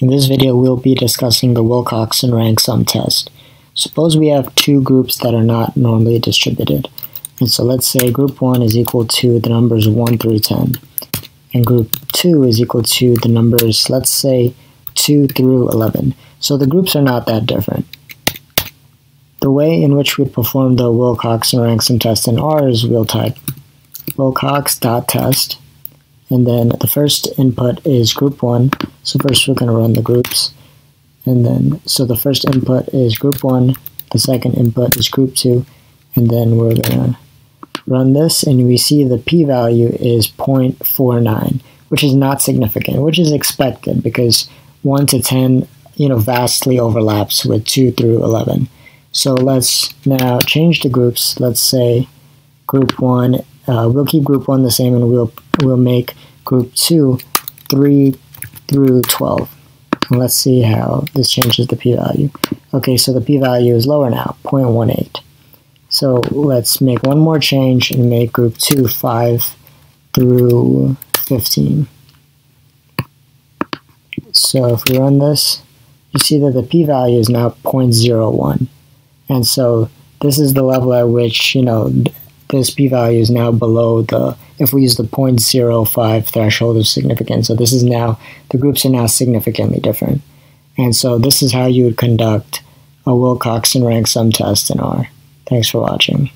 In this video, we'll be discussing the Wilcoxon rank sum test. Suppose we have two groups that are not normally distributed. And so let's say group 1 is equal to the numbers 1 through 10. And group 2 is equal to the numbers, let's say, 2 through 11. So the groups are not that different. The way in which we perform the Wilcoxon rank sum test in R is we'll type wilcox.test and then the first input is group one. So first we're going to run the groups. And then, so the first input is group one, the second input is group two, and then we're going to run this and we see the p-value is 0.49, which is not significant, which is expected because 1 to 10, you know, vastly overlaps with 2 through 11. So let's now change the groups. Let's say group 1, uh, we'll keep group 1 the same and we'll we'll make group 2 3 through 12. And let's see how this changes the p-value. Okay, so the p-value is lower now, 0.18. So let's make one more change and make group 2 5 through 15. So if we run this, you see that the p-value is now 0.01. And so this is the level at which, you know, this p-value is now below the, if we use the 0.05 threshold of significance. So this is now, the groups are now significantly different. And so this is how you would conduct a Wilcoxon rank sum test in R. Thanks for watching.